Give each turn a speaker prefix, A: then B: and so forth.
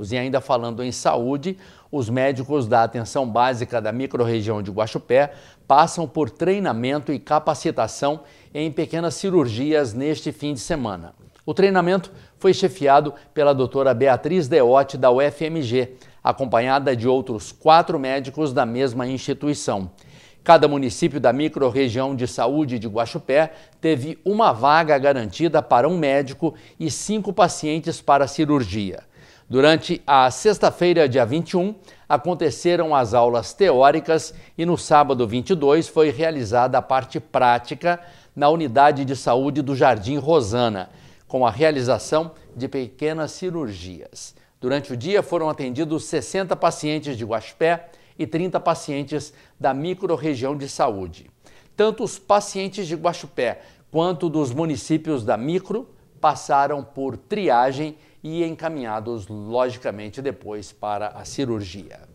A: E ainda falando em saúde, os médicos da atenção básica da microrregião de Guaxupé passam por treinamento e capacitação em pequenas cirurgias neste fim de semana. O treinamento foi chefiado pela doutora Beatriz Deotti, da UFMG, acompanhada de outros quatro médicos da mesma instituição. Cada município da microrregião de saúde de Guaxupé teve uma vaga garantida para um médico e cinco pacientes para cirurgia. Durante a sexta-feira, dia 21, aconteceram as aulas teóricas e no sábado 22 foi realizada a parte prática na unidade de saúde do Jardim Rosana, com a realização de pequenas cirurgias. Durante o dia foram atendidos 60 pacientes de Guaxpé e 30 pacientes da microrregião de saúde. Tanto os pacientes de Guaxupé quanto dos municípios da micro passaram por triagem e encaminhados, logicamente, depois para a cirurgia.